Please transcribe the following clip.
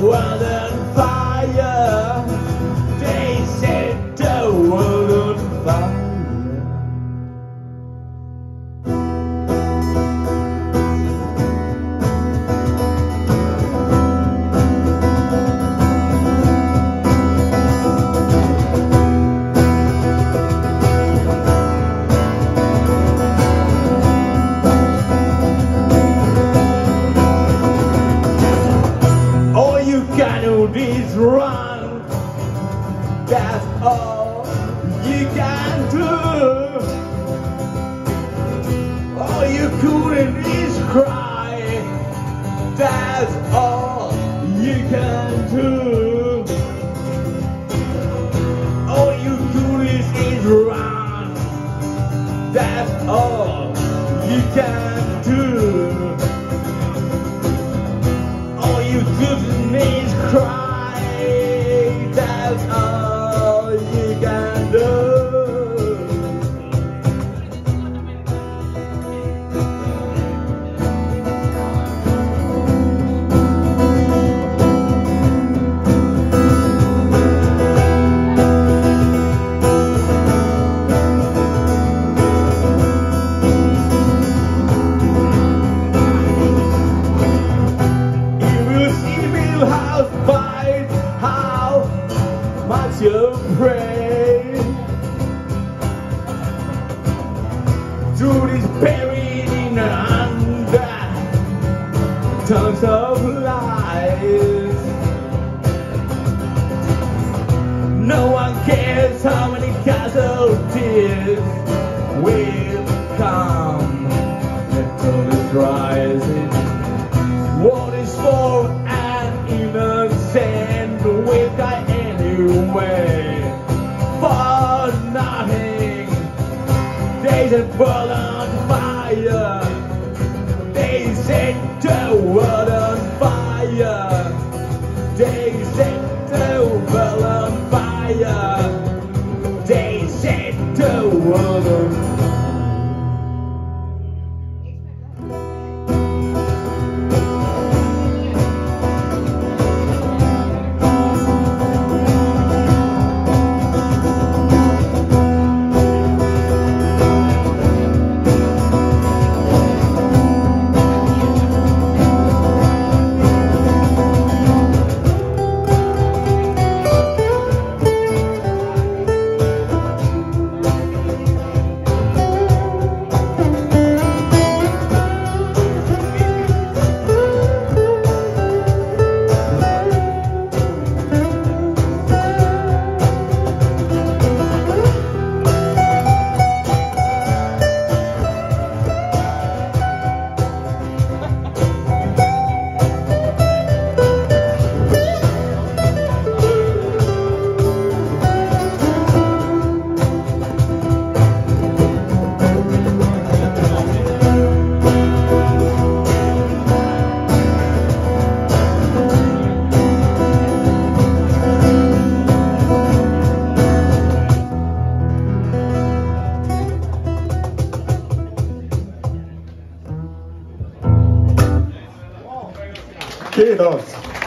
on fire. Is run. That's all you can do. All you couldn't is cry. That's all you can do. All you do is, is run. That's all you can do. All you is cry. Much you pray to this buried in under tons of lies. No one cares how many casualties will come world on fire. They set the world Cheers!